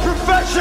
Professional.